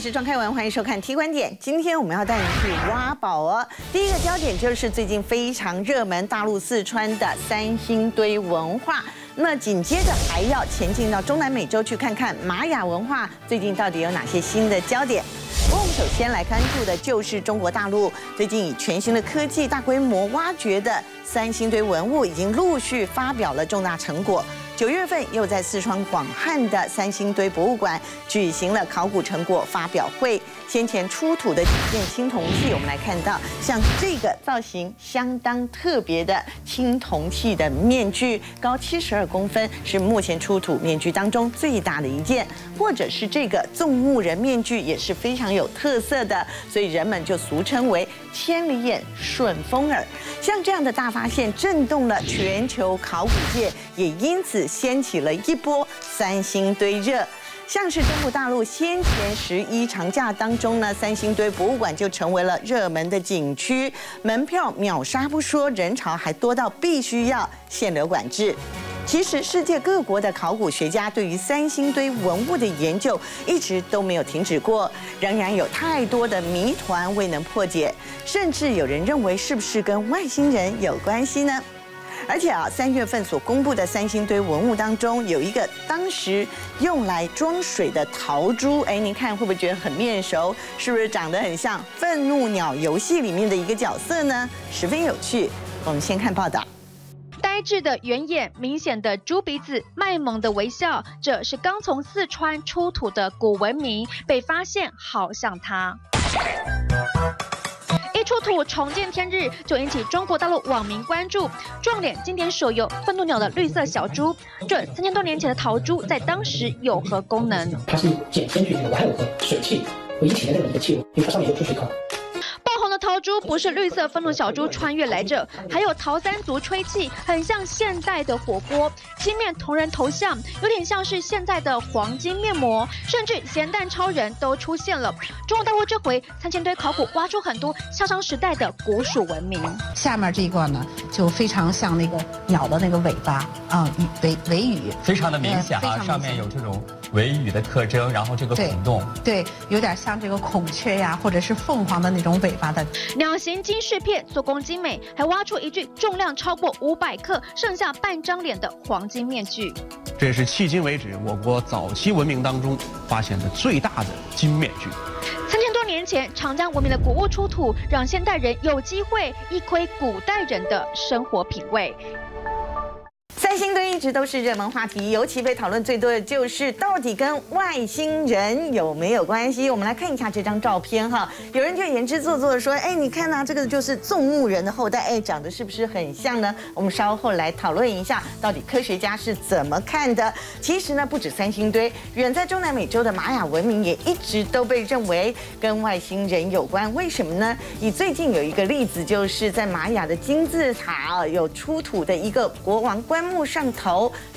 是庄开文，欢迎收看《T 观点》。今天我们要带你去挖宝哦。第一个焦点就是最近非常热门大陆四川的三星堆文化。那紧接着还要前进到中南美洲去看看玛雅文化最近到底有哪些新的焦点。我们首先来关注的就是中国大陆最近以全新的科技大规模挖掘的三星堆文物，已经陆续发表了重大成果。九月份又在四川广汉的三星堆博物馆举行了考古成果发表会。先前出土的几件青铜器，我们来看到，像这个造型相当特别的青铜器的面具，高七十二公分，是目前出土面具当中最大的一件。或者是这个纵目人面具也是非常有特色的，所以人们就俗称为千里眼、顺风耳。像这样的大发现，震动了全球考古界，也因此掀起了一波三星堆热。像是中国大陆先前十一长假当中呢，三星堆博物馆就成为了热门的景区，门票秒杀不说，人潮还多到必须要限流管制。其实世界各国的考古学家对于三星堆文物的研究一直都没有停止过，仍然有太多的谜团未能破解，甚至有人认为是不是跟外星人有关系呢？而且啊，三月份所公布的三星堆文物当中，有一个当时用来装水的陶珠，哎，您看会不会觉得很面熟？是不是长得很像《愤怒鸟游戏》里面的一个角色呢？十分有趣。我们先看报道。呆滞的圆眼，明显的猪鼻子，卖萌的微笑，这是刚从四川出土的古文明，被发现好像它。土重见天日，就引起中国大陆网民关注。撞脸经典手游愤怒鸟的绿色小猪，这三千多年前的陶猪在当时有何功能？它是碱性聚集的还有个水汽为一体的这么一个器物，因为它上面有出水口。陶珠不是绿色愤怒小猪穿越来着，还有陶三足吹气，很像现代的火锅。金面同人头像，有点像是现在的黄金面膜，甚至咸蛋超人都出现了。中国大陆这回三千堆考古挖出很多夏商时代的古蜀文明。下面这一个呢，就非常像那个鸟的那个尾巴啊，尾尾羽，非常的明显啊，上面有这种。尾羽的特征，然后这个孔洞，对，有点像这个孔雀呀，或者是凤凰的那种尾巴的鸟形金饰片，做工精美，还挖出一具重量超过五百克、剩下半张脸的黄金面具。这也是迄今为止我国早期文明当中发现的最大的金面具。三千多年前长江文明的古物出土，让现代人有机会一窥古代人的生活品味。三星堆一直都是热门话题，尤其被讨论最多的就是到底跟外星人有没有关系？我们来看一下这张照片哈，有人就言之做作的说，哎，你看呐，这个就是纵目人的后代，哎，长得是不是很像呢？我们稍后来讨论一下，到底科学家是怎么看的？其实呢，不止三星堆，远在中南美洲的玛雅文明也一直都被认为跟外星人有关。为什么呢？以最近有一个例子，就是在玛雅的金字塔，有出土的一个国王棺。木上头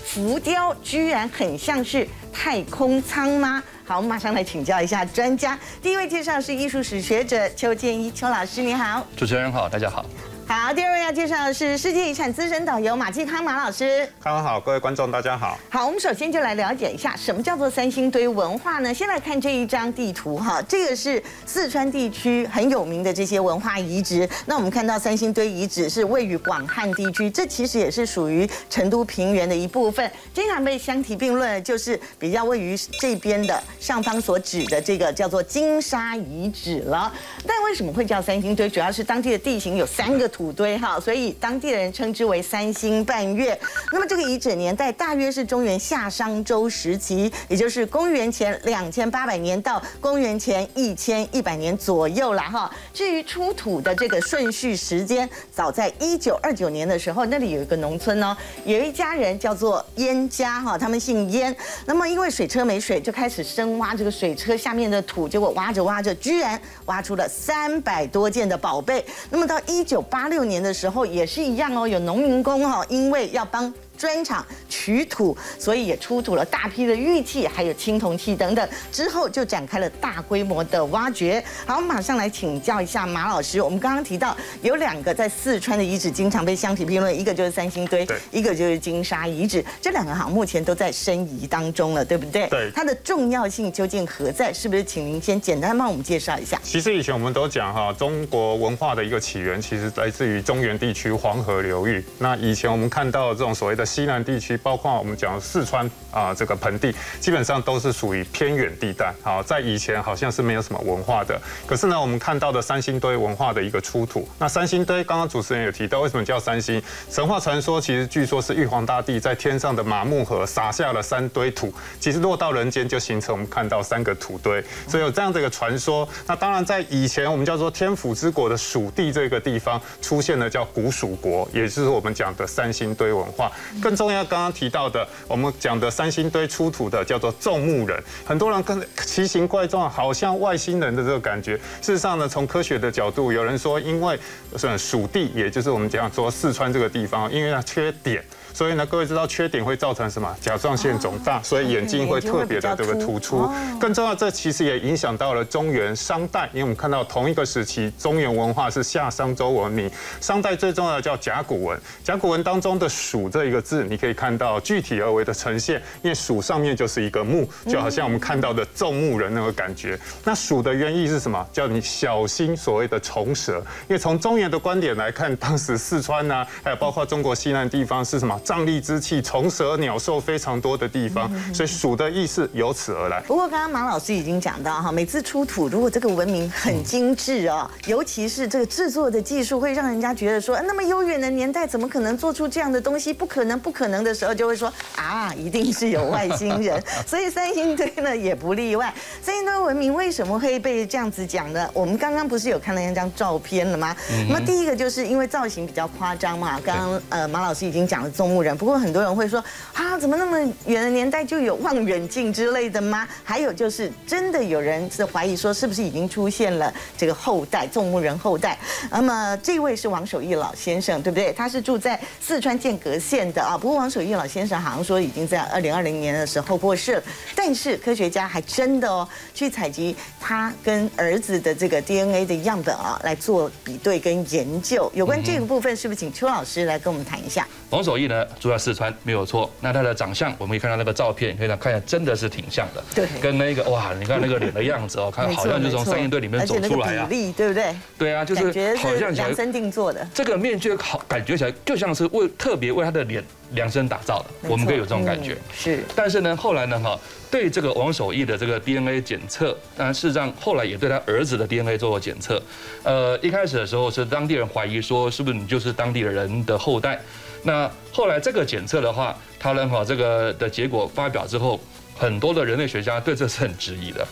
浮雕居然很像是太空舱吗？好，我们马上来请教一下专家。第一位介绍是艺术史学者邱建一邱老师，你好。主持人好，大家好。好，第二位要介绍的是世界遗产资深导游马继康马老师。康文好，各位观众大家好。好，我们首先就来了解一下什么叫做三星堆文化呢？先来看这一张地图哈，这个是四川地区很有名的这些文化遗址。那我们看到三星堆遗址是位于广汉地区，这其实也是属于成都平原的一部分，经常被相提并论，就是比较位于这边的上方所指的这个叫做金沙遗址了。但为什么会叫三星堆？主要是当地的地形有三个。土堆哈，所以当地人称之为三星半月。那么这个遗址年代大约是中原夏商周时期，也就是公元前两千八百年到公元前一千一百年左右了哈。至于出土的这个顺序时间，早在一九二九年的时候，那里有一个农村哦，有一家人叫做燕家哈，他们姓燕。那么因为水车没水，就开始深挖这个水车下面的土，结果挖着挖着，居然挖出了三百多件的宝贝。那么到一九八八六年的时候也是一样哦，有农民工哈，因为要帮。砖厂取土，所以也出土了大批的玉器，还有青铜器等等。之后就展开了大规模的挖掘。好，马上来请教一下马老师。我们刚刚提到有两个在四川的遗址经常被相提并论，一个就是三星堆，一个就是金沙遗址。这两个好像目前都在申遗当中了，对不对？对。它的重要性究竟何在？是不是请您先简单帮我们介绍一下？其实以前我们都讲哈，中国文化的一个起源其实来自于中原地区黄河流域。那以前我们看到这种所谓的西南地区，包括我们讲四川啊这个盆地，基本上都是属于偏远地带。好，在以前好像是没有什么文化的。可是呢，我们看到的三星堆文化的一个出土。那三星堆刚刚主持人有提到，为什么叫三星？神话传说其实据说是玉皇大帝在天上的马木河撒下了三堆土，其实落到人间就形成我们看到三个土堆，所以有这样的一个传说。那当然在以前我们叫做天府之国的蜀地这个地方出现了叫古蜀国，也就是我们讲的三星堆文化。更重要，刚刚提到的我们讲的三星堆出土的叫做众目人，很多人跟奇形怪状，好像外星人的这个感觉。事实上呢，从科学的角度，有人说因为是蜀地，也就是我们讲说四川这个地方，因为它缺碘。所以呢，各位知道缺点会造成什么？甲状腺肿大，所以眼睛会特别的这个突出。更重要，这其实也影响到了中原商代，因为我们看到同一个时期，中原文化是夏商周文明。商代最重要的叫甲骨文，甲骨文当中的“蜀”这一个字，你可以看到具体而为的呈现，因为“鼠”上面就是一个木，就好像我们看到的众木人那个感觉。那“鼠”的原意是什么？叫你小心所谓的虫蛇。因为从中原的观点来看，当时四川呐，还有包括中国西南地方是什么？瘴疠之气，虫蛇鸟兽非常多的地方，所以鼠的意思由此而来。不过刚刚马老师已经讲到哈，每次出土，如果这个文明很精致哦，尤其是这个制作的技术，会让人家觉得说，那么悠远的年代，怎么可能做出这样的东西？不可能，不可能的时候，就会说啊，一定是有外星人。所以三星堆呢也不例外。三星堆文明为什么会被这样子讲呢？我们刚刚不是有看到那张照片了吗？那么第一个就是因为造型比较夸张嘛。刚刚呃马老师已经讲了宗木人，不过。很多人会说啊，怎么那么远的年代就有望远镜之类的吗？还有就是，真的有人是怀疑说，是不是已经出现了这个后代，纵目人后代？那么这位是王守义老先生，对不对？他是住在四川剑阁县的啊。不过王守义老先生好像说已经在二零二零年的时候过世了，但是科学家还真的哦去采集他跟儿子的这个 DNA 的样本啊，来做比对跟研究。有关这个部分，是不是请邱老师来跟我们谈一下？王守义呢，住在。四川没有错，那他的长相，我们可以看到那个照片，可以看看一下真的是挺像的。对，跟那个哇，你看那个脸的样子哦，看好像就从三星堆里面走出来啊。比例对不对？对啊，就是好像量身定做的。这个面具好，感觉起来就像是为特别为他的脸量身打造的，我们可以有这种感觉。是。但是呢，后来呢，哈，对这个王守义的这个 DNA 检测，当然事实上后来也对他儿子的 DNA 做过检测。呃，一开始的时候是当地人怀疑说，是不是你就是当地的人的后代？那后来这个检测的话，他呢哈这个的结果发表之后，很多的人类学家对这是很质疑的。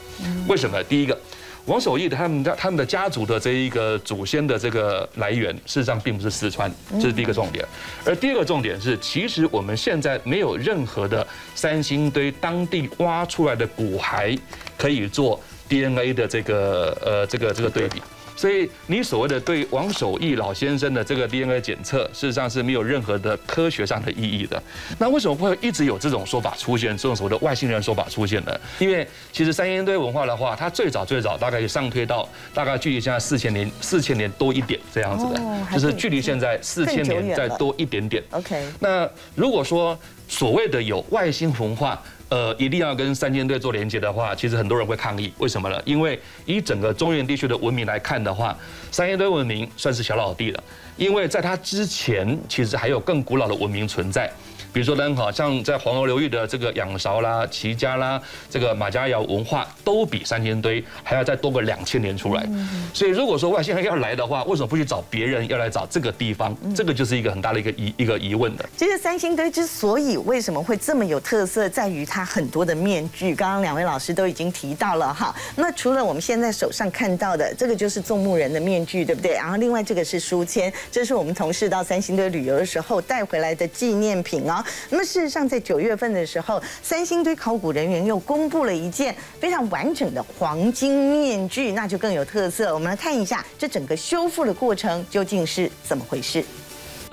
为什么？第一个，王守义的他们家他们的家族的这一个祖先的这个来源，事实上并不是四川，这是第一个重点。而第二个重点是，其实我们现在没有任何的三星堆当地挖出来的骨骸可以做 DNA 的这个呃这个这个对比。所以你所谓的对王守义老先生的这个 DNA 检测，事实上是没有任何的科学上的意义的。那为什么会一直有这种说法出现，这种所谓的外星人说法出现呢？因为其实三星堆文化的话，它最早最早大概上推到大概距离现在四千年四千年多一点这样子的，就是距离现在四千年再多一点点。OK。那如果说所谓的有外星文化，呃，一定要跟三星堆做连接的话，其实很多人会抗议，为什么呢？因为以整个中原地区的文明来看的话，三星堆文明算是小老弟了，因为在它之前，其实还有更古老的文明存在。比如说呢，好像在黄河流域的这个仰韶啦、齐家啦，这个马家窑文化都比三星堆还要再多个两千年出来。所以如果说外星人要来的话，为什么不去找别人，要来找这个地方？这个就是一个很大的一个疑一个疑问的。其实三星堆之所以为什么会这么有特色，在于它很多的面具。刚刚两位老师都已经提到了哈。那除了我们现在手上看到的这个就是纵目人的面具，对不对？然后另外这个是书签，这是我们同事到三星堆旅游的时候带回来的纪念品哦。那么事实上，在九月份的时候，三星堆考古人员又公布了一件非常完整的黄金面具，那就更有特色。我们来看一下这整个修复的过程究竟是怎么回事。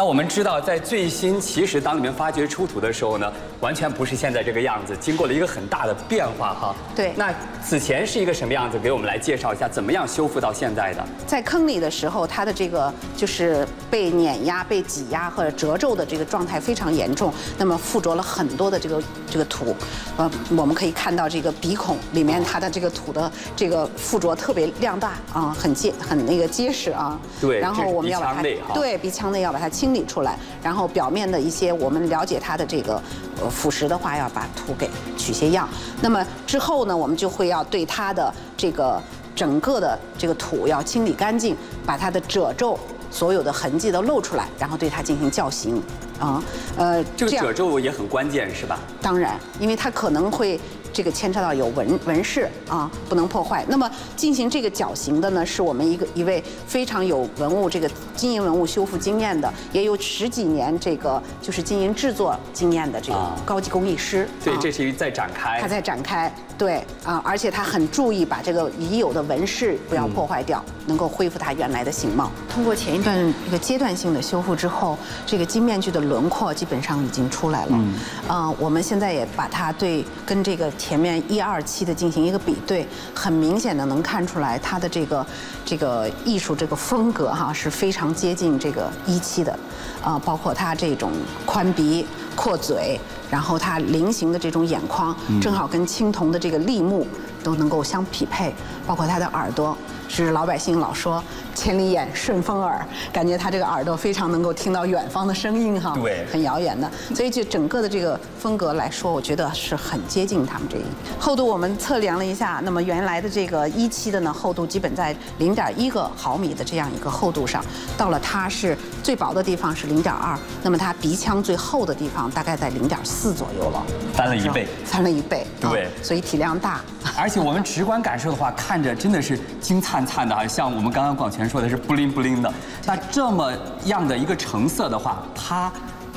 那我们知道，在最新其实当里面发掘出土的时候呢，完全不是现在这个样子，经过了一个很大的变化哈。对。那此前是一个什么样子？给我们来介绍一下，怎么样修复到现在的？在坑里的时候，它的这个就是被碾压、被挤压和褶皱的这个状态非常严重，那么附着了很多的这个这个土，呃，我们可以看到这个鼻孔里面它的这个土的这个附着特别量大啊，很结很那个结实啊。对。然后我们要把它对鼻腔内要把它清。清理出来，然后表面的一些我们了解它的这个呃腐蚀的话，要把土给取些样。那么之后呢，我们就会要对它的这个整个的这个土要清理干净，把它的褶皱所有的痕迹都露出来，然后对它进行校形。啊，呃，这个褶皱也很关键，是吧？当然，因为它可能会。这个牵扯到有纹纹饰啊，不能破坏。那么进行这个绞刑的呢，是我们一个一位非常有文物这个金银文物修复经验的，也有十几年这个就是金银制作经验的这个高级工艺师。对，这是在展开。他在展开，对啊，而且他很注意把这个已有的纹饰不要破坏掉，能够恢复它原来的形貌。通过前一段一个阶段性的修复之后，这个金面具的轮廓基本上已经出来了。嗯，呃，我们现在也把它对跟这个。前面一二期的进行一个比对，很明显的能看出来它的这个这个艺术这个风格哈是非常接近这个一期的，啊，包括它这种宽鼻阔嘴，然后它菱形的这种眼眶，正好跟青铜的这个立木都能够相匹配，包括它的耳朵。是老百姓老说千里眼顺风耳，感觉他这个耳朵非常能够听到远方的声音哈，对，很遥远的，所以就整个的这个风格来说，我觉得是很接近他们这一厚度。我们测量了一下，那么原来的这个一期的呢，厚度基本在零点一个毫米的这样一个厚度上，到了它是最薄的地方是零点二，那么它鼻腔最厚的地方大概在零点四左右了，翻了一倍，翻了一倍，对，所以体量大，而且我们直观感受的话，看着真的是精彩。灿灿的啊，像我们刚刚广泉说的是不灵不灵的，那这么样的一个成色的话，它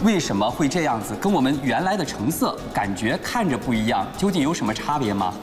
为什么会这样子？跟我们原来的成色感觉看着不一样，究竟有什么差别吗？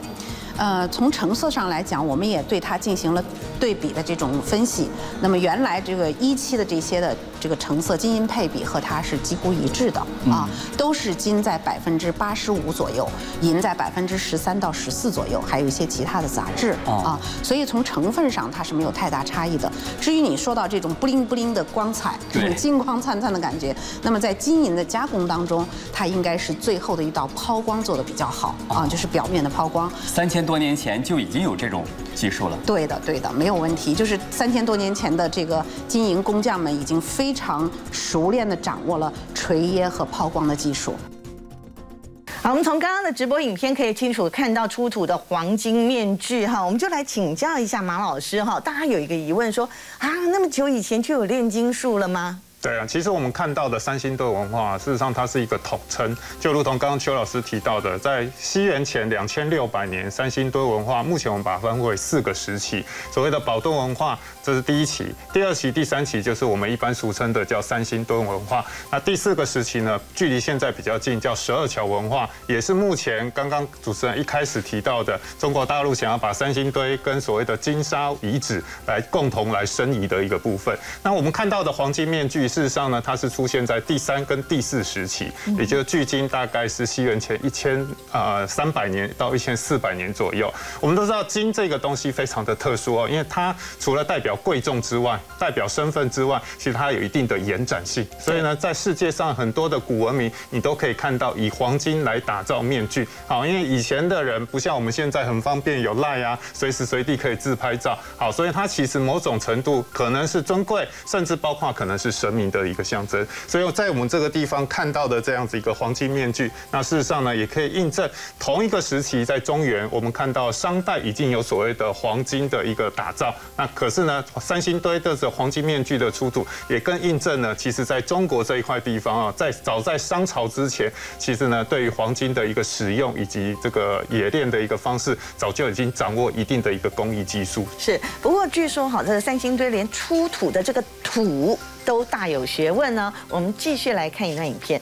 呃，从成色上来讲，我们也对它进行了对比的这种分析。那么原来这个一期的这些的。这个成色金银配比和它是几乎一致的啊，都是金在百分之八十五左右，银在百分之十三到十四左右，还有一些其他的杂质啊，所以从成分上它是没有太大差异的。至于你说到这种不灵不灵的光彩，这种金光灿灿的感觉，那么在金银的加工当中，它应该是最后的一道抛光做的比较好啊，就是表面的抛光。三千多年前就已经有这种技术了。对的，对的，没有问题。就是三千多年前的这个金银工匠们已经非。常熟练地掌握了锤掖和抛光的技术。好，我们从刚刚的直播影片可以清楚看到出土的黄金面具哈，我们就来请教一下马老师哈。大家有一个疑问说啊，那么久以前就有炼金术了吗？对啊，其实我们看到的三星堆文化，事实上它是一个统称，就如同刚刚邱老师提到的，在西元前两千六百年，三星堆文化目前我们把它分为四个时期，所谓的宝顿文化，这是第一期，第二期、第三期就是我们一般俗称的叫三星堆文化。那第四个时期呢，距离现在比较近，叫十二桥文化，也是目前刚刚主持人一开始提到的，中国大陆想要把三星堆跟所谓的金沙遗址来共同来申遗的一个部分。那我们看到的黄金面具。事实上呢，它是出现在第三跟第四时期，也就是距今大概是西元前一千呃三百年到一千四百年左右。我们都知道金这个东西非常的特殊哦，因为它除了代表贵重之外，代表身份之外，其实它有一定的延展性。所以呢，在世界上很多的古文明，你都可以看到以黄金来打造面具。好，因为以前的人不像我们现在很方便有赖啊，随时随地可以自拍照。好，所以它其实某种程度可能是尊贵，甚至包括可能是神。的一个象征，所以在我们这个地方看到的这样子一个黄金面具，那事实上呢，也可以印证同一个时期在中原，我们看到商代已经有所谓的黄金的一个打造。那可是呢，三星堆的这黄金面具的出土，也更印证了，其实在中国这一块地方啊，在早在商朝之前，其实呢，对于黄金的一个使用以及这个冶炼的一个方式，早就已经掌握一定的一个工艺技术。是，不过据说哈，这个三星堆连出土的这个土。都大有学问呢。我们继续来看一段影片。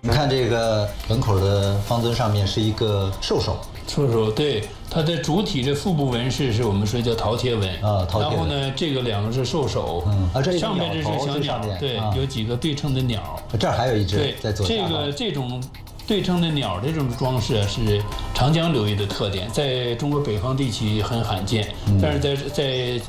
你看这个门口的方尊上面是一个兽首，兽首对。它的主体的腹部纹饰是我们说叫饕餮纹啊，饕餮。然后呢，这个两个是兽首，嗯啊，这上面这是小鸟，对，有几个对称的鸟。这儿还有一只对，在左这个这种对称的鸟这种装饰是长江流域的特点，在中国北方地区很罕见，但是在在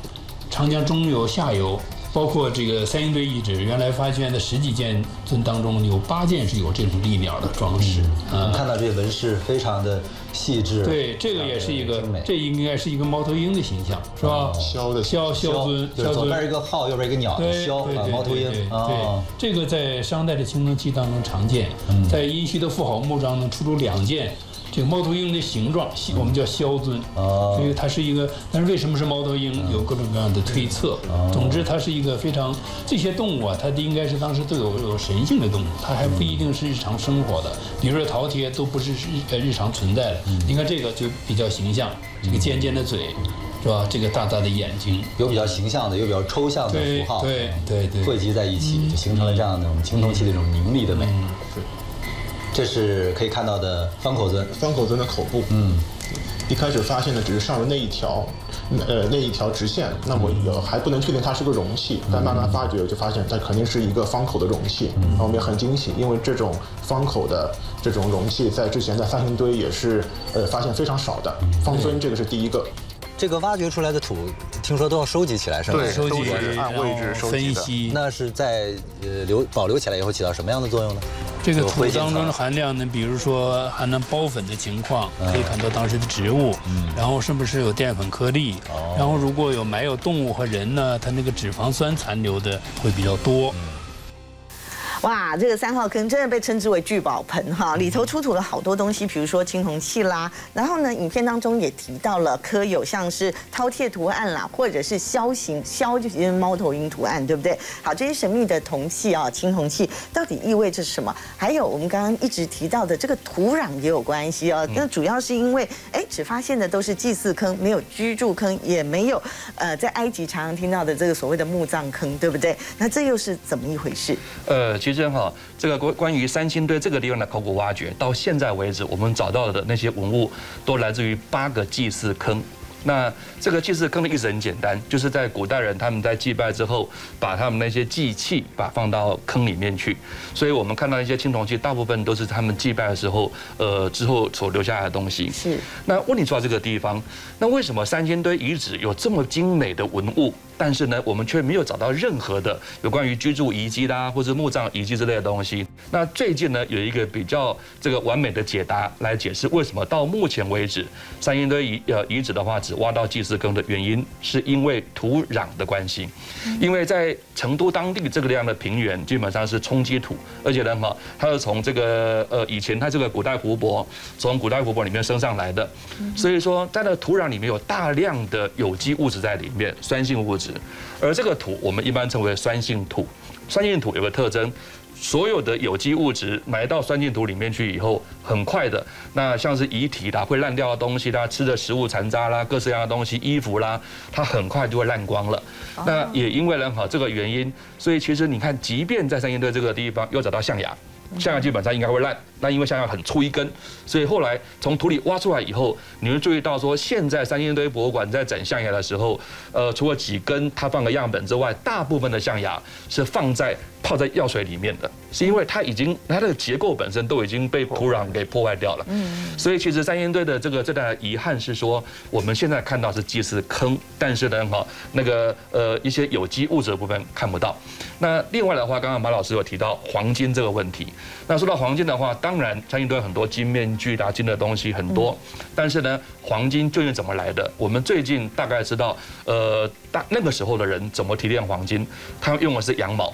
长江中游、下游。包括这个三星堆遗址，原来发现的十几件尊当中，有八件是有这种立鸟的装饰。嗯，看到这纹饰非常的细致。对，这个也是一个，这应该是一个猫头鹰的形象，是吧？枭的枭枭尊，枭左边一个号，右边一个鸟，枭啊，猫头鹰。对，这个在商代的青铜器当中常见，在殷墟的妇好墓当中出土两件。这个猫头鹰的形状，我们叫枭尊，所以它是一个。但是为什么是猫头鹰？有各种各样的推测。总之，它是一个非常这些动物啊，它应该是当时都有有神性的动物，它还不一定是日常生活的。比如说饕餮都不是日呃日常存在的。你看这个就比较形象，这个尖尖的嘴，是吧？这个大大的眼睛，有比较形象的，有比较抽象的符号，对对对，汇集在一起，就形成了这样的我们青铜器的一种凝丽的美。这是可以看到的方口尊，方口尊的口部。嗯，一开始发现的只是上面那一条，呃，那一条直线，那么有还不能确定它是个容器，但慢慢发掘就发现它肯定是一个方口的容器。嗯，我们也很惊喜，因为这种方口的这种容器在之前在三星堆也是呃发现非常少的。方尊这个是第一个。这个挖掘出来的土，听说都要收集起来，是吧？对，收集按位置分析。那是在呃留保留起来以后起到什么样的作用呢？这个土当中的含量呢，比如说含能孢粉的情况，可以看到当时的植物，嗯然后是不是有淀粉颗粒，哦然后如果有埋有动物和人呢，它那个脂肪酸残留的会比较多。哇，这个三号坑真的被称之为聚宝盆哈，里头出土了好多东西，比如说青铜器啦，然后呢，影片当中也提到了刻有像是饕餮图案啦，或者是枭形枭就是猫头鹰图案，对不对？好，这些神秘的铜器啊，青铜器到底意味着什么？还有我们刚刚一直提到的这个土壤也有关系哦，那主要是因为哎，只发现的都是祭祀坑，没有居住坑，也没有呃，在埃及常常听到的这个所谓的墓葬坑，对不对？那这又是怎么一回事？呃。其实哈，这个关关于三星堆这个地方的考古挖掘，到现在为止，我们找到的那些文物都来自于八个祭祀坑。那这个祭祀坑的意思很简单，就是在古代人他们在祭拜之后，把他们那些祭器把放到坑里面去。所以我们看到一些青铜器，大部分都是他们祭拜的时候，呃，之后所留下来的东西。是。那问题出在这个地方，那为什么三星堆遗址有这么精美的文物？但是呢，我们却没有找到任何的有关于居住遗迹啦，或者墓葬遗迹之类的东西。那最近呢，有一个比较这个完美的解答来解释为什么到目前为止三星堆遗呃遗址的话只挖到祭祀坑的原因，是因为土壤的关系。因为在成都当地这个样的平原基本上是冲积土，而且呢哈，它是从这个呃以前它这个古代湖泊从古代湖泊里面升上来的，所以说在那土壤里面有大量的有机物质在里面，酸性物质。而这个土，我们一般称为酸性土。酸性土有个特征，所有的有机物质埋到酸性土里面去以后，很快的，那像是遗体啦、会烂掉的东西啦、吃的食物残渣啦、各式各样的东西、衣服啦，它很快就会烂光了。那也因为呢，哈这个原因，所以其实你看，即便在三星堆这个地方又找到象牙，象牙基本上应该会烂。那因为象牙很粗一根，所以后来从土里挖出来以后，你会注意到说，现在三星堆博物馆在整象牙的时候，呃，除了几根它放个样本之外，大部分的象牙是放在泡在药水里面的，是因为它已经它的结构本身都已经被土壤给破坏掉了。嗯。所以其实三星堆的这个最大的遗憾是说，我们现在看到是祭祀坑，但是呢，哈，那个呃一些有机物质的部分看不到。那另外的话，刚刚马老师有提到黄金这个问题。那说到黄金的话，当然，相信都有很多金面具啦、金的东西很多，但是呢，黄金究竟怎么来的？我们最近大概知道，呃，大那个时候的人怎么提炼黄金？他们用的是羊毛，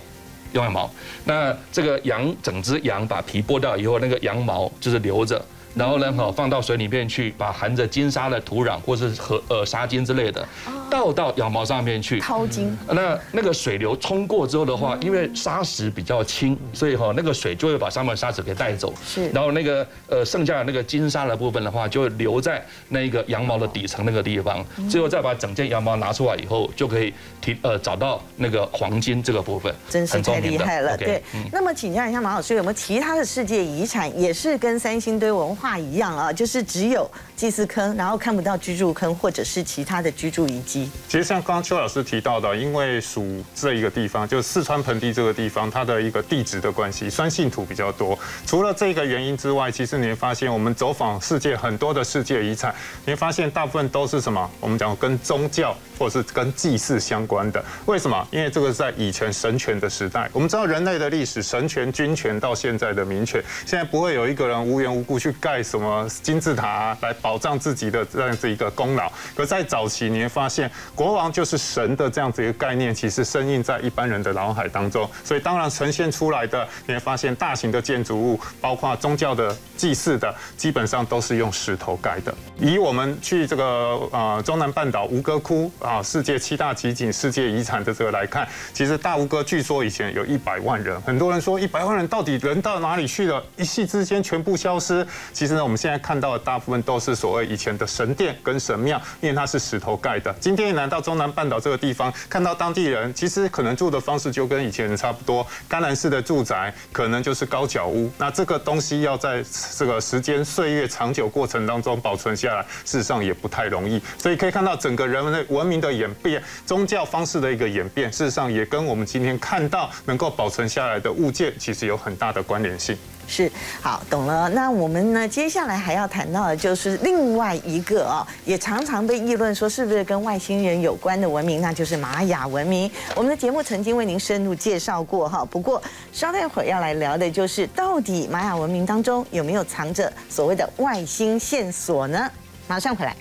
用羊毛。那这个羊整只羊把皮剥掉以后，那个羊毛就是留着。然后呢，哈，放到水里面去，把含着金沙的土壤或是和呃沙金之类的，倒到羊毛上面去。掏金。那那个水流冲过之后的话，因为沙石比较轻，所以哈那个水就会把上面沙石给带走。是。然后那个呃剩下的那个金沙的部分的话，就留在那个羊毛的底层那个地方。最后再把整件羊毛拿出来以后，就可以提呃找到那个黄金这个部分。真是太厉害了。对。那么请教一下马老师，有没有其他的世界遗产也是跟三星堆文化？话一样啊，就是只有祭祀坑，然后看不到居住坑或者是其他的居住遗迹。其实像刚刚邱老师提到的，因为属这一个地方，就是四川盆地这个地方，它的一个地质的关系，酸性土比较多。除了这个原因之外，其实你会发现，我们走访世界很多的世界遗产，你会发现大部分都是什么？我们讲跟宗教或者是跟祭祀相关的。为什么？因为这个在以前神权的时代，我们知道人类的历史，神权、君权到现在的民权，现在不会有一个人无缘无故去盖什么金字塔来保保障自己的这样子一个功劳。可在早期，你会发现国王就是神的这样子一个概念，其实深印在一般人的脑海当中。所以当然呈现出来的，你会发现大型的建筑物，包括宗教的、祭祀的，基本上都是用石头盖的。以我们去这个呃中南半岛吴哥窟啊，世界七大奇景、世界遗产的这个来看，其实大吴哥据说以前有一百万人，很多人说一百万人到底人到哪里去了？一夕之间全部消失。其实呢，我们现在看到的大部分都是所谓以前的神殿跟神庙，因为它是石头盖的。今天来到中南半岛这个地方，看到当地人，其实可能住的方式就跟以前人差不多，甘南式的住宅，可能就是高脚屋。那这个东西要在这个时间岁月长久过程当中保存下来，事实上也不太容易。所以可以看到整个人们的文明的演变，宗教方式的一个演变，事实上也跟我们今天看到能够保存下来的物件，其实有很大的关联性。是，好，懂了。那我们呢，接下来还要谈到的就是另外一个哦，也常常被议论说是不是跟外星人有关的文明，那就是玛雅文明。我们的节目曾经为您深入介绍过哈，不过稍待会儿要来聊的就是到底玛雅文明当中有没有藏着所谓的外星线索呢？马上回来。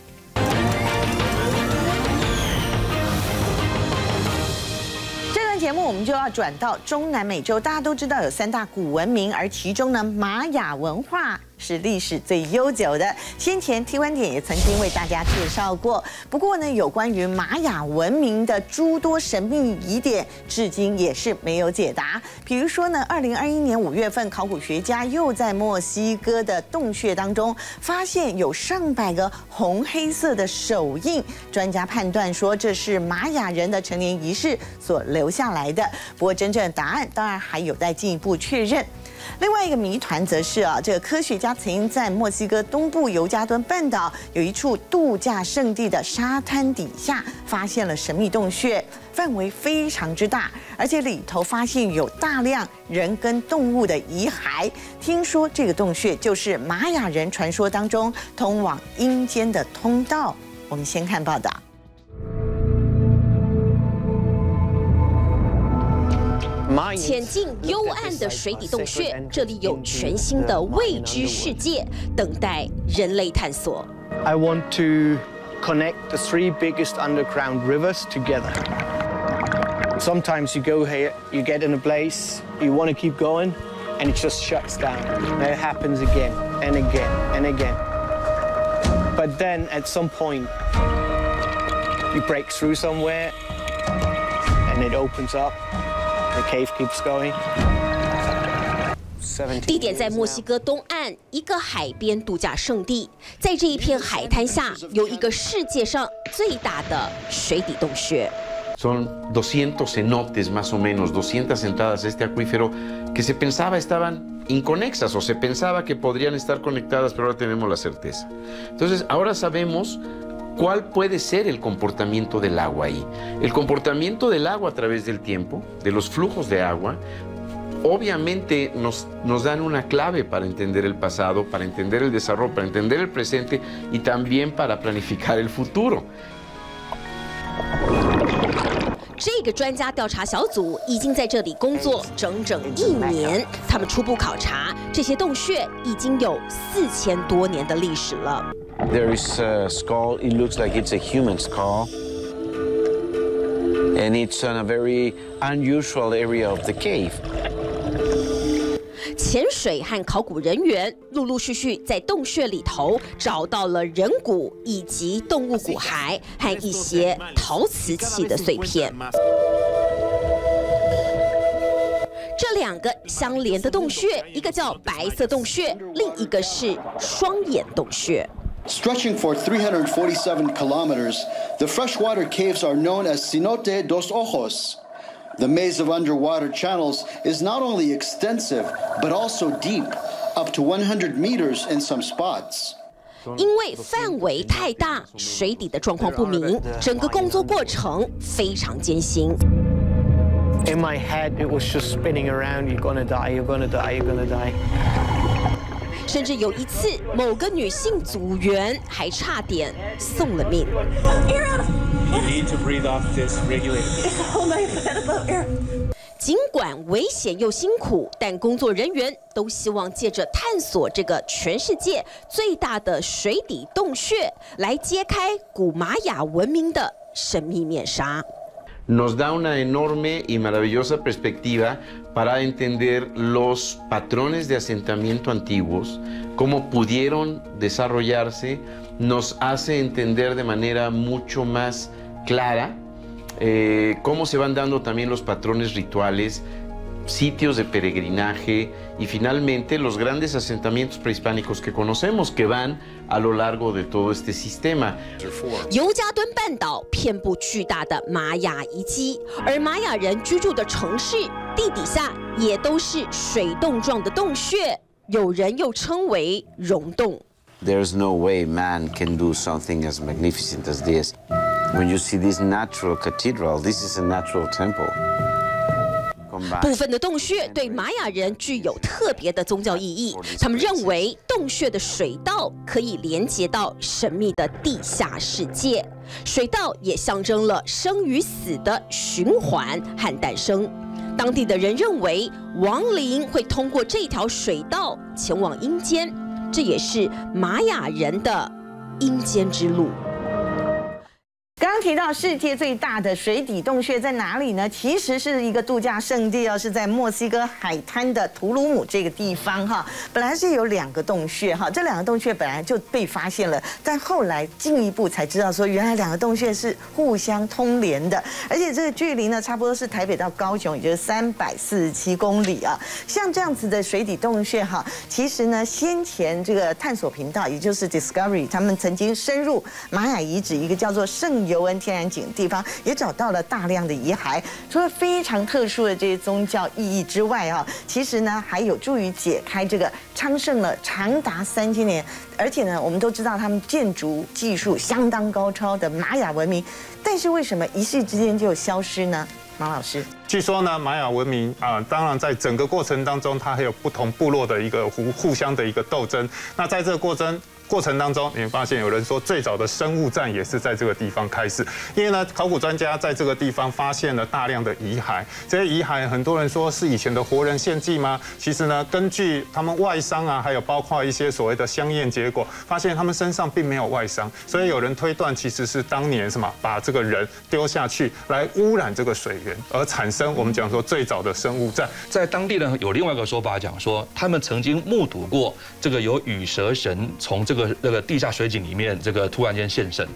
节目我们就要转到中南美洲，大家都知道有三大古文明，而其中呢，玛雅文化。是历史最悠久的。先前 T 观点也曾经为大家介绍过。不过呢，有关于玛雅文明的诸多神秘疑点，至今也是没有解答。比如说呢，二零二一年五月份，考古学家又在墨西哥的洞穴当中发现有上百个红黑色的手印，专家判断说这是玛雅人的成年仪式所留下来的。不过真正的答案当然还有待进一步确认。另外一个谜团则是啊，这个科学家曾经在墨西哥东部尤加敦半岛有一处度假胜地的沙滩底下发现了神秘洞穴，范围非常之大，而且里头发现有大量人跟动物的遗骸。听说这个洞穴就是玛雅人传说当中通往阴间的通道。我们先看报道。潜进幽暗的水底洞穴，这里有全新的未知世界等待人类探索。I want to connect the three biggest underground rivers together. Sometimes you go here, you get in a place, you want to keep going, and it just shuts down. And it happens again and again and again. But then at some point, you break through somewhere, and it opens up. 地点在墨西哥东岸一个海边度假胜地，在这一片海滩下有一个世界上最大的水底洞穴。Son 200 cenotes más o menos, 200 entradas a este acuífero que se pensaba estaban inconexas o se pensaba que podrían estar conectadas, pero ahora tenemos la certeza. Entonces, ahora sabemos ¿Cuál puede ser el comportamiento del agua ahí? El comportamiento del agua a través del tiempo, de los flujos de agua, obviamente nos, nos dan una clave para entender el pasado, para entender el desarrollo, para entender el presente y también para planificar el futuro. 这个专家调查小组已经在这里工作整整一年，他们初步考察，这些洞穴已经有四千多年的历史了。There is a skull. It looks like it's a human skull, and it's in a very unusual area of the cave. 潜水和考古人员陆陆续续在洞穴里头找到了人骨以及动物骨骸和一些陶瓷器的碎片。这两个相连的洞穴，一个叫白色洞穴，另一个是双眼洞穴。Stretching for 347 kilometers, the freshwater caves are known as Cenote dos Ojos. The maze of underwater channels is not only extensive, but also deep. up to 100 meters in some spots. 因为范围太大，水底的状况不明，整个工作过程非常艰辛。In my head, it was just spinning around. You're gonna die. You're gonna die. You're gonna die. 甚至有一次，某个女性组员还差点送了命。 You need to breathe off this regulator. Hold my head above air. 尽管危险又辛苦，但工作人员都希望借着探索这个全世界最大的水底洞穴，来揭开古玛雅文明的神秘面纱。nos da una enorme y maravillosa perspectiva para entender los patrones de asentamiento antiguos, cómo pudieron desarrollarse, nos hace entender de manera mucho más clara eh, cómo se van dando también los patrones rituales, sitios de peregrinaje y finalmente los grandes asentamientos prehispánicos que conocemos que van a lo largo de todo este sistema. 尤加敦半岛遍布巨大的玛雅遗迹，而玛雅人居住的城市地底下也都是水洞状的洞穴，有人又称为溶洞。There's no way man can do something as magnificent as this. When you see this natural cathedral, this is a natural temple. 部分的洞穴对玛雅人具有特别的宗教意义，他们认为洞穴的水道可以连接到神秘的地下世界，水道也象征了生与死的循环和诞生。当地的人认为亡灵会通过这条水道前往阴间，这也是玛雅人的阴间之路。刚刚提到世界最大的水底洞穴在哪里呢？其实是一个度假胜地哦，是在墨西哥海滩的图鲁姆这个地方哈。本来是有两个洞穴哈，这两个洞穴本来就被发现了，但后来进一步才知道说，原来两个洞穴是互相通连的，而且这个距离呢，差不多是台北到高雄，也就是三百四十七公里啊。像这样子的水底洞穴哈，其实呢，先前这个探索频道，也就是 Discovery，他们曾经深入玛雅遗址一个叫做圣。尤恩天然景地方也找到了大量的遗骸，除了非常特殊的这些宗教意义之外啊，其实呢还有助于解开这个昌盛了长达三千年，而且呢我们都知道他们建筑技术相当高超的玛雅文明，但是为什么一夕之间就消失呢？马老师，据说呢玛雅文明啊，当然在整个过程当中，它还有不同部落的一个互互相的一个斗争，那在这个过程。过程当中，你会发现有人说最早的生物战也是在这个地方开始，因为呢，考古专家在这个地方发现了大量的遗骸，这些遗骸很多人说是以前的活人献祭吗？其实呢，根据他们外伤啊，还有包括一些所谓的香验结果，发现他们身上并没有外伤，所以有人推断其实是当年什么把这个人丢下去来污染这个水源，而产生我们讲说最早的生物战。在当地呢，有另外一个说法讲说，他们曾经目睹过这个有羽蛇神从这个。那个地下水井里面，这个突然间现身。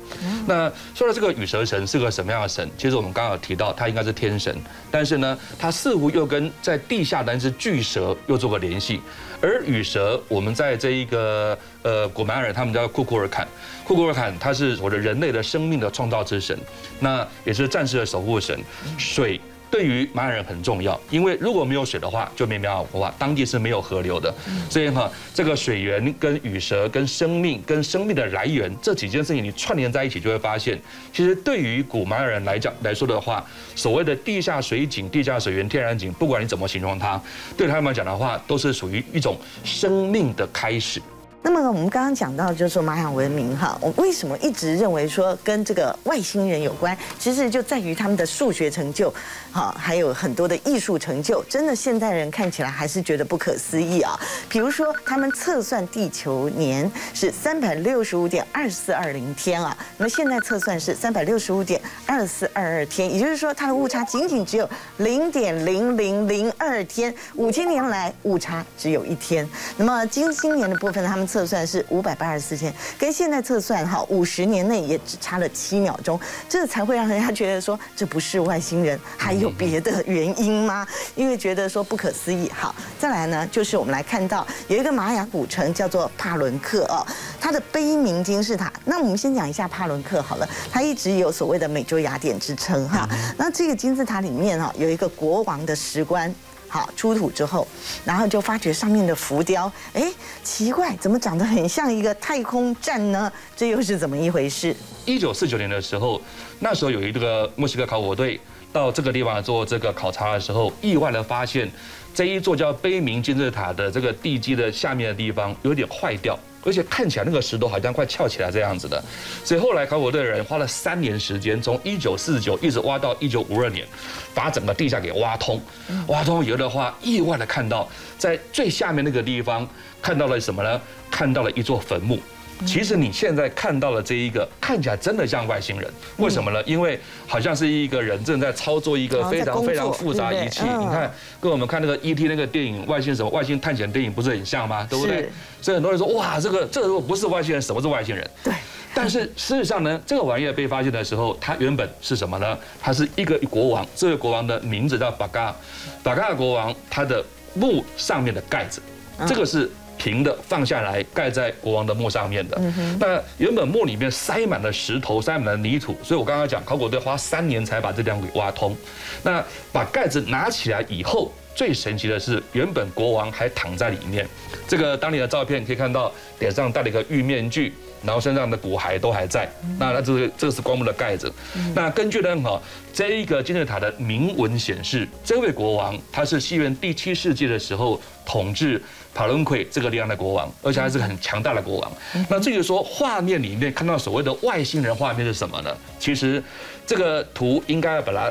那说到这个羽蛇神是个什么样的神？其实我们刚刚提到，他应该是天神，但是呢，他似乎又跟在地下的那只巨蛇又做个联系。而羽蛇，我们在这一个呃古曼尔，他们叫库库尔坎，库库尔坎他是我的人类的生命的创造之神，那也是战士的守护神，水。对于马雅人很重要，因为如果没有水的话，就没有文化，当地是没有河流的。所以哈，这个水源跟雨蛇、跟生命、跟生命的来源这几件事情，你串联在一起，就会发现，其实对于古马雅人来讲来说的话，所谓的地下水井、地下水源、天然井，不管你怎么形容它，对他们来讲的话，都是属于一种生命的开始。那么我们刚刚讲到，就是说玛雅文明哈，我为什么一直认为说跟这个外星人有关？其实就在于他们的数学成就，哈，还有很多的艺术成就，真的现代人看起来还是觉得不可思议啊。比如说，他们测算地球年是三百六十五点二四二零天啊，那么现在测算是三百六十五点二四二二天，也就是说它的误差仅仅只有零点零零零二天，五千年来误差只有一天。那么金星年的部分，他们。测算是五百八十四天，跟现在测算哈，五十年内也只差了七秒钟，这才会让人家觉得说这不是外星人，还有别的原因吗？因为觉得说不可思议。好，再来呢，就是我们来看到有一个玛雅古城叫做帕伦克哦，它的悲鸣金字塔。那我们先讲一下帕伦克好了，它一直有所谓的美洲雅典之称哈。那这个金字塔里面哈，有一个国王的石棺。好出土之后，然后就发觉上面的浮雕，哎，奇怪，怎么长得很像一个太空站呢？这又是怎么一回事？一九四九年的时候，那时候有一个墨西哥考古队到这个地方做这个考察的时候，意外的发现这一座叫悲鸣金字塔的这个地基的下面的地方有点坏掉。而且看起来那个石头好像快翘起来这样子的，所以后来考古队的人花了三年时间，从一九四九一直挖到一九五二年，把整个地下给挖通。挖通以后的话，意外的看到在最下面那个地方看到了什么呢？看到了一座坟墓。其实你现在看到了这一个，看起来真的像外星人。为什么呢？因为好像是一个人正在操作一个非常非常复杂仪器。你看，跟我们看那个 E.T. 那个电影外星什么外星探险电影不是很像吗？对不对？所以很多人说，哇，这个这个如果不是外星人，什么是外星人？对。但是事实上呢，这个玩意儿被发现的时候，它原本是什么呢？它是一个国王，这个国王的名字叫巴嘎，巴嘎国王他的墓上面的盖子，这个是。平的放下来，盖在国王的墓上面的。那原本墓里面塞满了石头，塞满了泥土，所以我刚刚讲考古队花三年才把这地给挖通。那把盖子拿起来以后，最神奇的是，原本国王还躺在里面。这个当年的照片可以看到，脸上戴了一个玉面具。然后身上的骨骸都还在，那那这个这个是棺木的盖子。那根据呢哈，这一个金字塔的铭文显示，这位国王他是西元第七世纪的时候统治帕伦奎这个力量的国王，而且还是很强大的国王。那至于说画面里面看到所谓的外星人画面是什么呢？其实这个图应该要把它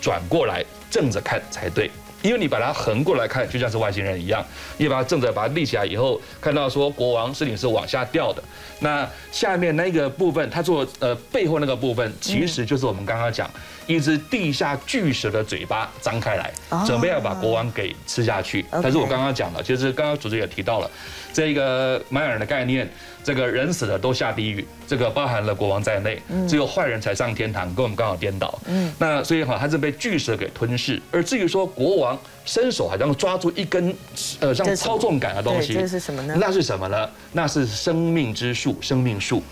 转过来正着看才对。因为你把它横过来看，就像是外星人一样。你把它正着把它立起来以后，看到说国王是你是往下掉的。那下面那个部分，它做呃背后那个部分，其实就是我们刚刚讲一只地下巨蛇的嘴巴张开来，准备要把国王给吃下去。但是我刚刚讲了，其实刚刚主持人也提到了这个玛雅人的概念。这个人死了都下地狱，这个包含了国王在内，只有坏人才上天堂，跟我们刚好颠倒。嗯，那所以哈，他是被巨蛇给吞噬。而至于说国王伸手好像抓住一根呃像操纵杆的东西，这是什么呢？那是什么呢？那是生命之树，生命树。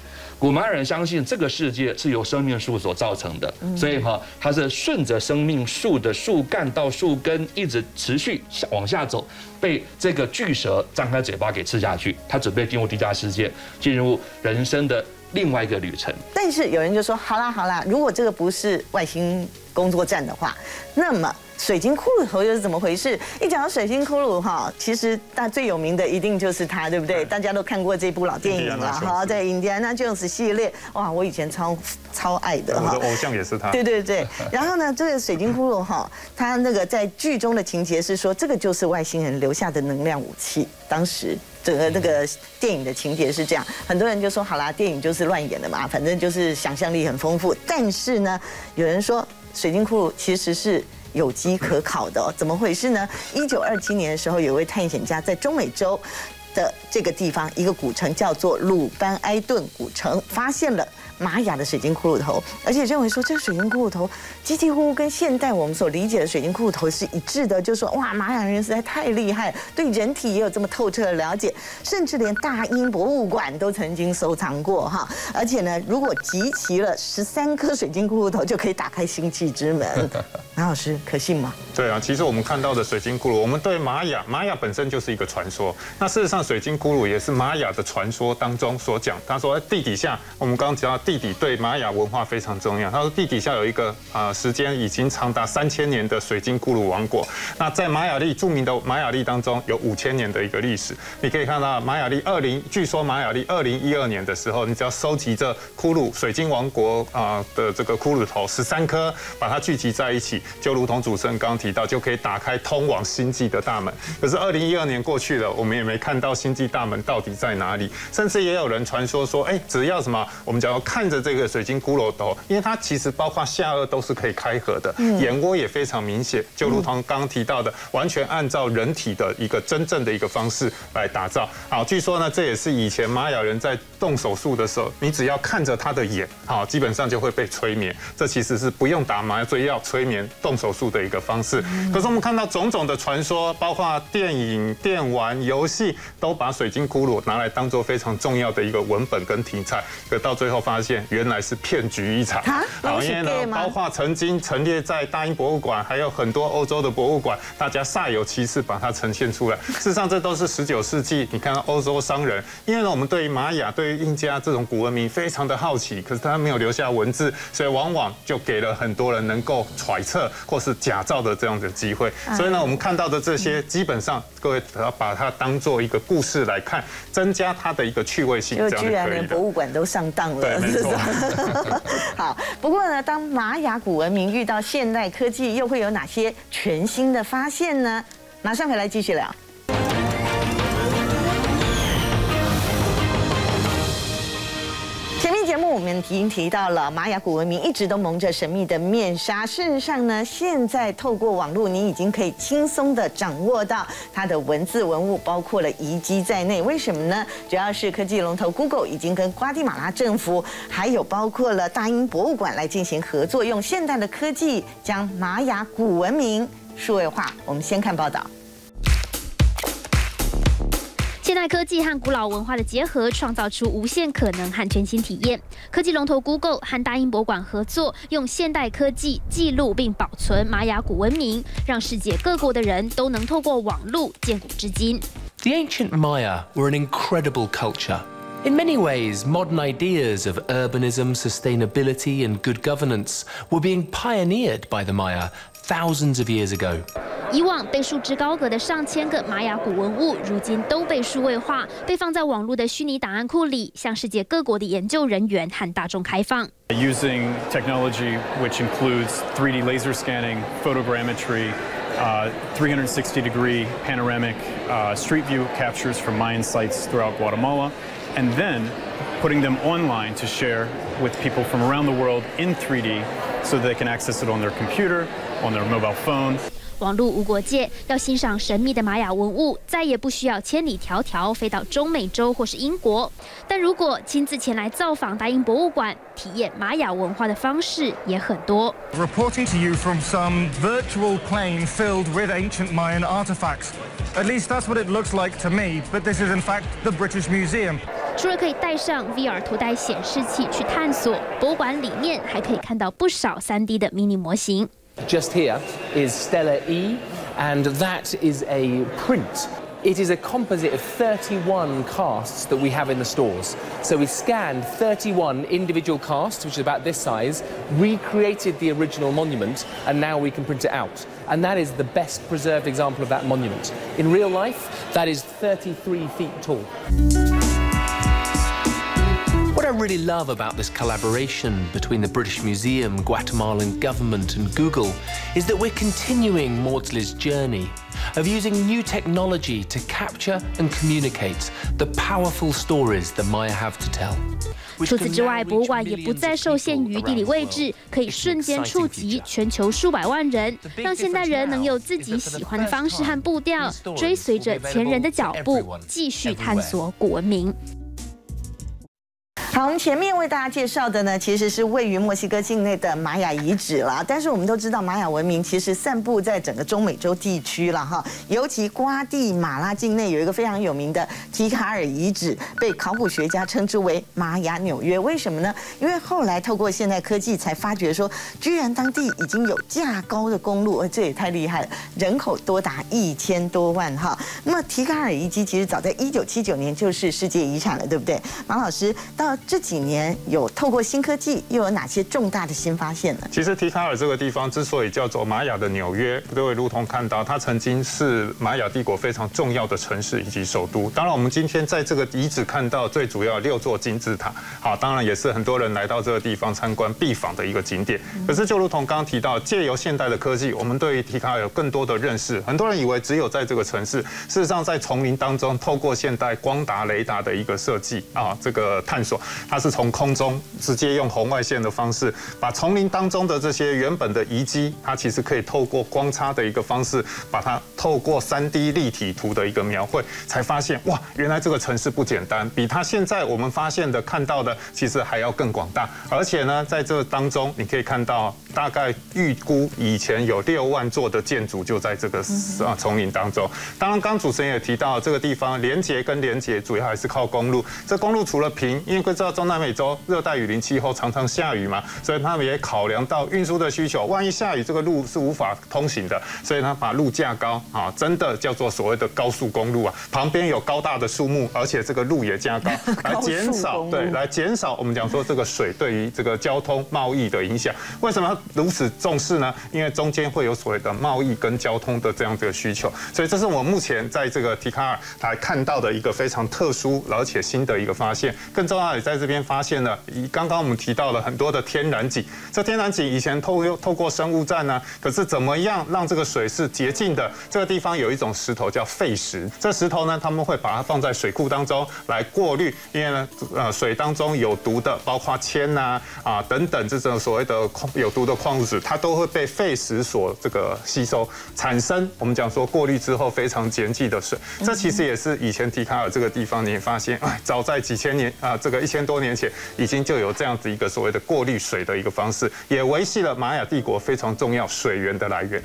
古玛雅人相信这个世界是由生命树所造成的，所以哈，它是顺着生命树的树干到树根，一直持续下往下走，被这个巨蛇张开嘴巴给吃下去。它准备进入地下世界，进入人生的另外一个旅程。但是有人就说：好啦好啦，如果这个不是外星工作站的话，那么。水晶骷髅头又是怎么回事？一讲到水晶骷髅哈，其实大最有名的一定就是它，对不对？大家都看过这部老电影了哈，在《印第安纳琼斯》系列，哇，我以前超超爱的哈。我的偶像也是他。对对对。然后呢，这个水晶骷髅哈，它那个在剧中的情节是说，这个就是外星人留下的能量武器。当时整个那个电影的情节是这样，很多人就说，好啦，电影就是乱演的嘛，反正就是想象力很丰富。但是呢，有人说水晶骷髅其实是。有机可考的，怎么回事呢？一九二七年的时候，有位探险家在中美洲的这个地方，一个古城叫做鲁班埃顿古城，发现了。玛雅的水晶骷髅头，而且认为说这个水晶骷髅头几几乎乎跟现代我们所理解的水晶骷髅头是一致的，就说哇，玛雅人实在太厉害，对人体也有这么透彻的了解，甚至连大英博物馆都曾经收藏过哈。而且呢，如果集齐了十三颗水晶骷髅头，就可以打开星际之门。马老师可信吗？对啊，其实我们看到的水晶骷髅，我们对玛雅，玛雅本身就是一个传说。那事实上，水晶骷髅也是玛雅的传说当中所讲。他说地底下，我们刚刚讲到。地底对玛雅文化非常重要。他说地底下有一个啊，时间已经长达三千年的水晶骷髅王国。那在玛雅历著名的玛雅历当中，有五千年的一个历史。你可以看到玛雅历二零，据说玛雅历二零一二年的时候，你只要收集这骷髅水晶王国啊的这个骷髅头十三颗，把它聚集在一起，就如同主持人刚提到，就可以打开通往星际的大门。可是二零一二年过去了，我们也没看到星际大门到底在哪里。甚至也有人传说说，哎，只要什么，我们只要看。着这个水晶骷髅头，因为它其实包括下颚都是可以开合的，眼窝也非常明显，就如同刚刚提到的，完全按照人体的一个真正的一个方式来打造。好，据说呢，这也是以前玛雅人在动手术的时候，你只要看着他的眼，好，基本上就会被催眠。这其实是不用打麻醉药催眠动手术的一个方式。事。可是我们看到种种的传说，包括电影、电玩、游戏，都把水晶骷髅拿来当做非常重要的一个文本跟题材。可到最后发现，原来是骗局一场。好，因为呢，包括曾经陈列在大英博物馆，还有很多欧洲的博物馆，大家煞有其事把它呈现出来。事实上，这都是十九世纪，你看到欧洲商人，因为呢，我们对于玛雅、对于印加这种古文明非常的好奇，可是他没有留下文字，所以往往就给了很多人能够揣测或是假造的这样的机会。所以呢，我们看到的这些，基本上各位要把它当做一个故事来看，增加它的一个趣味性。就居然连博物馆都上当了，是吧？好，不过呢，当玛雅古文明遇到现代科技，又会有哪些全新的发现呢？马上回来继续聊。们已经提到了，玛雅古文明一直都蒙着神秘的面纱。事实上呢，现在透过网络，你已经可以轻松的掌握到它的文字文物，包括了遗迹在内。为什么呢？主要是科技龙头 Google 已经跟瓜地马拉政府，还有包括了大英博物馆来进行合作，用现代的科技将玛雅古文明数位化。我们先看报道。现代科技和古老文化的结合，创造出无限可能和全新体验。科技龙头 Google 和大英博物馆合作，用现代科技记录并保存玛雅古文明，让世界各国的人都能透过网络见古知今。The ancient Maya were an incredible culture. In many ways, modern ideas of urbanism, sustainability, and good governance were being pioneered by the Maya thousands of years ago. 以往被束之高阁的上千个玛雅古文物，如今都被数位化，被放在网络的虚拟档案库里，向世界各国的研究人员和大众开放。Using technology which includes 3D laser scanning, photogrammetry, uh, 360 degree panoramic uh, street view captures from Mayan sites throughout Guatemala, and then putting them online to share with people from around the world in 3D so they can access it on their computer, on their mobile phone. 网络无国界，要欣赏神秘的玛雅文物，再也不需要千里迢迢飞到中美洲或是英国。但如果亲自前来造访大英博物馆，体验玛雅文化的方式也很多。Reporting to you from some virtual plane filled with ancient Mayan artifacts. At least that's what it looks like to me. But this is in fact the British Museum. 除了可以带上 VR 头戴显示器去探索，博物馆里面还可以看到不少 3D 的迷你模型。Just here is Stella E, and that is a print. It is a composite of 31 casts that we have in the stores. So we scanned 31 individual casts, which is about this size, recreated the original monument, and now we can print it out. And that is the best preserved example of that monument. In real life, that is 33 feet tall. What I really love about this collaboration between the British Museum, Guatemalan government, and Google is that we're continuing Maudsley's journey of using new technology to capture and communicate the powerful stories that Maya have to tell. 除此之外，博物馆也不再受限于地理位置，可以瞬间触及全球数百万人，让现代人能有自己喜欢的方式和步调，追随着前人的脚步，继续探索古文明。 我们前面为大家介绍的呢，其实是位于墨西哥境内的玛雅遗址啦。但是我们都知道，玛雅文明其实散布在整个中美洲地区了哈。尤其瓜地马拉境内有一个非常有名的提卡尔遗址，被考古学家称之为玛雅纽约。为什么呢？因为后来透过现代科技才发觉说，居然当地已经有架高的公路，这也太厉害了，人口多达一千多万哈。那么提卡尔遗迹其实早在一九七九年就是世界遗产了，对不对？马老师到。这几年有透过新科技，又有哪些重大的新发现呢？其实提卡尔这个地方之所以叫做玛雅的纽约，各位如同看到，它曾经是玛雅帝国非常重要的城市以及首都。当然，我们今天在这个遗址看到最主要六座金字塔，好，当然也是很多人来到这个地方参观必访的一个景点。可是，就如同刚刚提到，借由现代的科技，我们对于提卡尔有更多的认识。很多人以为只有在这个城市，事实上在丛林当中，透过现代光达雷达的一个设计啊，这个探索。它是从空中直接用红外线的方式，把丛林当中的这些原本的遗迹，它其实可以透过光差的一个方式，把它透过三 D 立体图的一个描绘，才发现哇，原来这个城市不简单，比它现在我们发现的看到的其实还要更广大。而且呢，在这当中你可以看到大概预估以前有六万座的建筑就在这个啊丛林当中。当然，刚主持人也提到，这个地方连接跟连接主要还是靠公路。这公路除了平，因为知道中南美洲热带雨林气候常常下雨嘛，所以他们也考量到运输的需求。万一下雨，这个路是无法通行的，所以他把路架高啊，真的叫做所谓的高速公路啊。旁边有高大的树木，而且这个路也架高，来减少对，来减少我们讲说这个水对于这个交通贸易的影响。为什么如此重视呢？因为中间会有所谓的贸易跟交通的这样子的需求，所以这是我目前在这个提卡尔来看到的一个非常特殊而且新的一个发现。更重要也在在这边发现了，以刚刚我们提到了很多的天然井，这天然井以前透过透过生物站呢，可是怎么样让这个水是洁净的？这个地方有一种石头叫废石，这石头呢，他们会把它放在水库当中来过滤，因为呢，呃，水当中有毒的，包括铅呐啊等等这种所谓的矿有毒的矿物质，它都会被废石所这个吸收，产生我们讲说过滤之后非常洁净的水。这其实也是以前提卡尔这个地方，你发现，哎，早在几千年啊，这个一千多年前，已经就有这样子一个所谓的过滤水的一个方式，也维系了玛雅帝国非常重要水源的来源。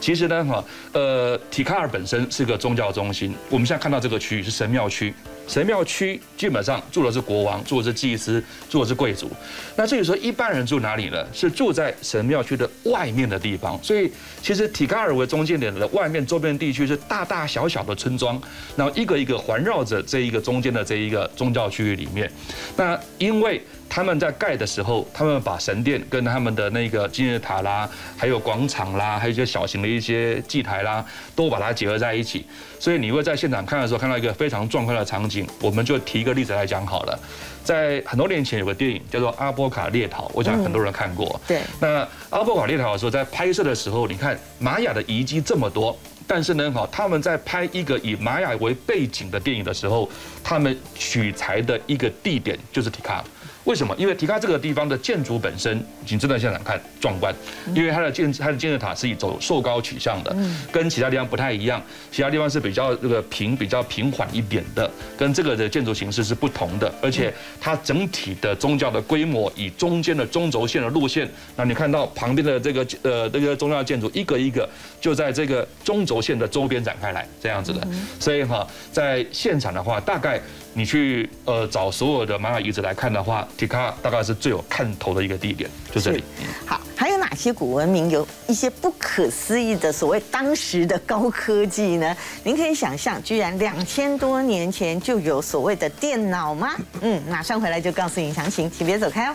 其实呢，哈，呃，提卡尔本身是个宗教中心，我们现在看到这个区域是神庙区。神庙区基本上住的是国王，住的是祭司，住的是贵族。那至于说一般人住哪里呢？是住在神庙区的外面的地方。所以其实提卡尔为中间点的外面周边地区是大大小小的村庄，然后一个一个环绕着这一个中间的这一个宗教区域里面。那因为他们在盖的时候，他们把神殿跟他们的那个金字塔啦，还有广场啦，还有一些小型的一些祭台啦，都把它结合在一起。所以你会在现场看的时候，看到一个非常壮观的场景。我们就提一个例子来讲好了。在很多年前有个电影叫做《阿波卡列逃》，我想很多人看过。对。那阿波卡列逃的时候，在拍摄的时候，你看玛雅的遗迹这么多，但是呢，哈，他们在拍一个以玛雅为背景的电影的时候，他们取材的一个地点就是提卡。为什么？因为提卡这个地方的建筑本身，请真的现场看壮观，因为它的建它的金字塔是以走瘦高取向的，跟其他地方不太一样，其他地方是比较这个平比较平缓一点的，跟这个的建筑形式是不同的，而且它整体的宗教的规模以中间的中轴线的路线，那你看到旁边的这个呃这个宗教建筑一个一个就在这个中轴线的周边展开来这样子的，所以哈在现场的话大概。你去呃找所有的玛雅遗址来看的话，提卡大概是最有看头的一个地点，就这里。好，还有哪些古文明有一些不可思议的所谓当时的高科技呢？您可以想象，居然两千多年前就有所谓的电脑吗？嗯，马上回来就告诉你详情，请别走开哦。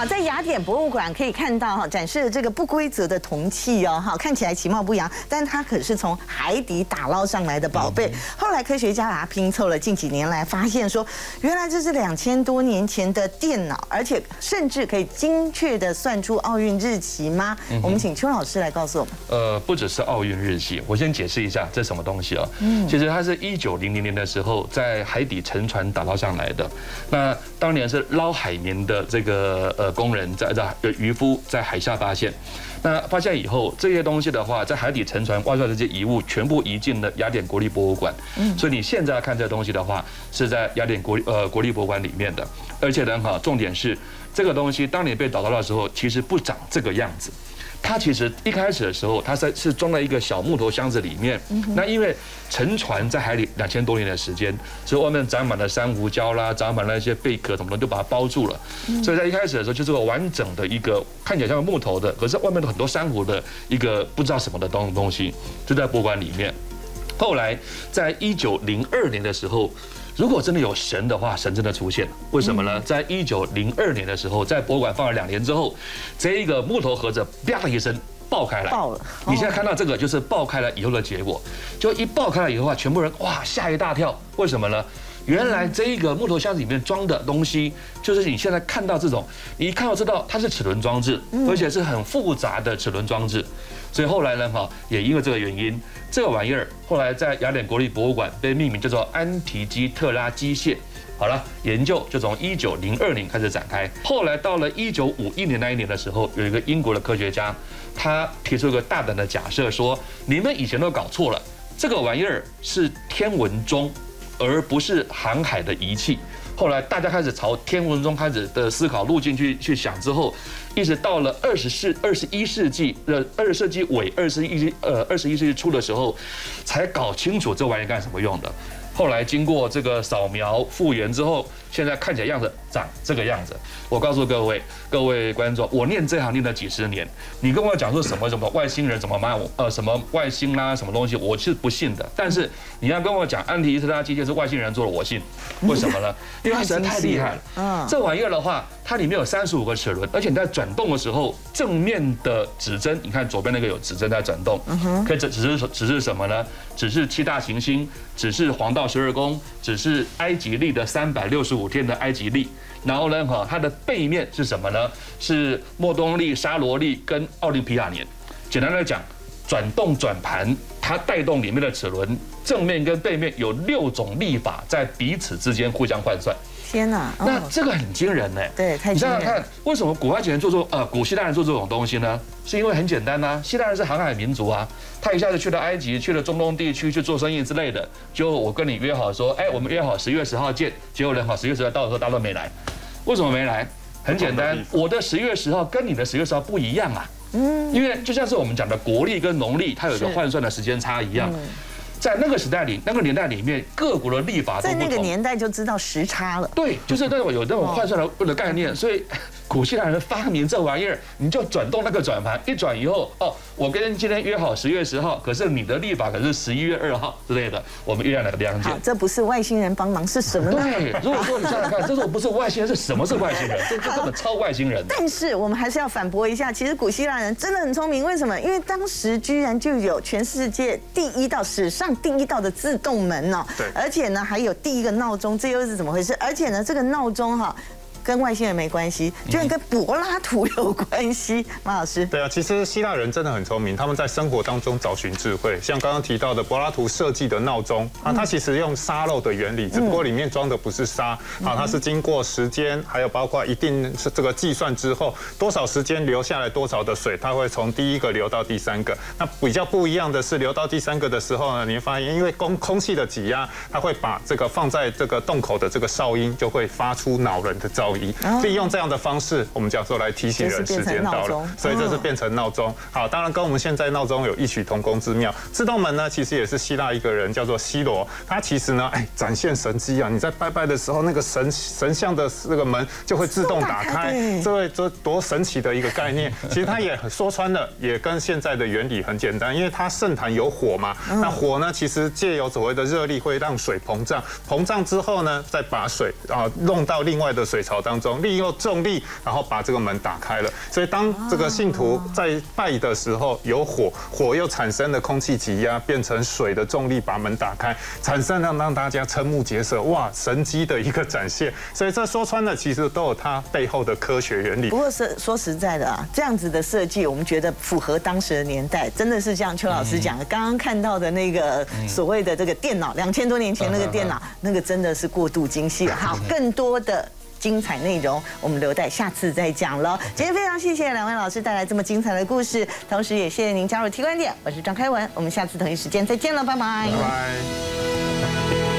好，在雅典博物馆可以看到哈，展示的这个不规则的铜器哦，哈，看起来其貌不扬，但它可是从海底打捞上来的宝贝。后来科学家把它拼凑了，近几年来发现说，原来这是两千多年前的电脑，而且甚至可以精确的算出奥运日期吗？我们请邱老师来告诉我们。呃，不只是奥运日期，我先解释一下这什么东西啊？嗯，其实它是一九零零年的时候在海底沉船打捞上来的。那当年是捞海绵的这个呃。工人在在渔夫在海下发现，那发现以后这些东西的话，在海底沉船挖出来这些遗物，全部移进了雅典国立博物馆。嗯，所以你现在看这东西的话，是在雅典国呃国立博物馆里面的。而且呢，哈，重点是这个东西当你被找到的时候，其实不长这个样子。它其实一开始的时候，它在是装在一个小木头箱子里面。那因为沉船在海里两千多年的时间，所以外面长满了珊瑚礁啦，长满了一些贝壳什么的，就把它包住了。所以在一开始的时候，就是个完整的一个看起来像木头的，可是外面有很多珊瑚的一个不知道什么的东东西，就在博物馆里面。后来在一九零二年的时候。如果真的有神的话，神真的出现了。为什么呢？在一九零二年的时候，在博物馆放了两年之后，这一个木头盒子啪的一声爆开来。爆了！你现在看到这个就是爆开了以后的结果。就一爆开了以后啊，全部人哇吓一大跳。为什么呢？原来这一个木头箱子里面装的东西，就是你现在看到这种，你一看到知道它是齿轮装置，而且是很复杂的齿轮装置。所以后来呢，哈，也因为这个原因，这个玩意儿后来在雅典国立博物馆被命名叫做安提基特拉机械。好了，研究就从一九零二年开始展开。后来到了一九五一年那一年的时候，有一个英国的科学家，他提出一个大胆的假设，说你们以前都搞错了，这个玩意儿是天文钟，而不是航海的仪器。后来大家开始朝天文中开始的思考路径去去想之后，一直到了二十世二十一世纪的二世纪尾二十一呃二十一世纪初的时候，才搞清楚这玩意干什么用的。后来经过这个扫描复原之后，现在看起来样子长这个样子。我告诉各位各位观众，我念这行念了几十年，你跟我讲说什么什么外星人怎么骂我呃什么外星啦什么东西，我是不信的。但是你要跟我讲安提斯拉机械是外星人做的，我信。为什么呢？因为它实在太厉害了。嗯，这玩意儿的话，它里面有三十五个齿轮，而且你在转动的时候，正面的指针，你看左边那个有指针在转动，可以指指是指是什么呢？只是七大行星，只是黄道十二宫，只是埃及历的三百六十五天的埃及历。然后呢，哈，它的背面是什么呢？是莫东历、沙罗历跟奥林匹亚年。简单来讲，转动转盘，它带动里面的齿轮，正面跟背面有六种历法在彼此之间互相换算。天哪，那这个很惊人呢。对，太你想想看，为什么古埃及人做做呃古希腊人做这种东西呢？是因为很简单呐，希腊人是航海民族啊，他一下子去了埃及，去了中东地区去做生意之类的。就我跟你约好说，哎，我们约好十月十号见。结果人好十月十号到的时候，大家都没来。为什么没来？很简单，我的十月十号跟你的十月十号不一样啊。嗯，因为就像是我们讲的国历跟农历，它有一个换算的时间差一样。在那个时代里，那个年代里面，各国的立法都在那个年代就知道时差了。对，就是那种有那种换算的的概念，所以古希腊人发明这玩意儿，你就转动那个转盘，一转以后，哦，我跟今天约好十月十号，可是你的历法可是十一月二号之类的，我们约在哪个地方见？这不是外星人帮忙是什么呢？对，如果说你想想看，这种不是外星人，是什么是外星人？这这根本超外星人。但是我们还是要反驳一下，其实古希腊人真的很聪明，为什么？因为当时居然就有全世界第一道史上第一道的自动门哦，对，而且呢还有第一个闹钟，这又是怎么回事？而且呢这个闹钟哈。跟外星人没关系，居然跟柏拉图有关系，马老师。对啊，其实希腊人真的很聪明，他们在生活当中找寻智慧。像刚刚提到的柏拉图设计的闹钟啊，它其实用沙漏的原理，只不过里面装的不是沙啊，它是经过时间，还有包括一定是这个计算之后，多少时间流下来多少的水，它会从第一个流到第三个。那比较不一样的是，流到第三个的时候呢，你会发现因为空空气的挤压，它会把这个放在这个洞口的这个哨音就会发出恼人的噪音。利用这样的方式，我们讲说来提醒人时间到了，所以这是变成闹钟。好，当然跟我们现在闹钟有异曲同工之妙。自动门呢，其实也是希腊一个人叫做希罗，他其实呢，哎，展现神机啊！你在拜拜的时候，那个神神像的那个门就会自动打开，这位这多神奇的一个概念。其实它也说穿了，也跟现在的原理很简单，因为它圣坛有火嘛，那火呢，其实借由所谓的热力会让水膨胀，膨胀之后呢，再把水啊弄到另外的水槽当中。利用重力，然后把这个门打开了。所以当这个信徒在拜的时候，有火，火又产生了空气挤压，变成水的重力把门打开，产生让让大家瞠目结舌，哇，神机的一个展现。所以这说穿了，其实都有它背后的科学原理。不过是说实在的啊，这样子的设计，我们觉得符合当时的年代，真的是像邱老师讲的，刚刚看到的那个所谓的这个电脑，两千多年前那个电脑，那个真的是过度精细了。好，更多的。精彩内容，我们留待下次再讲了。今天非常谢谢两位老师带来这么精彩的故事，同时也谢谢您加入提观点，我是张开文，我们下次同一时间再见了，拜拜。拜拜。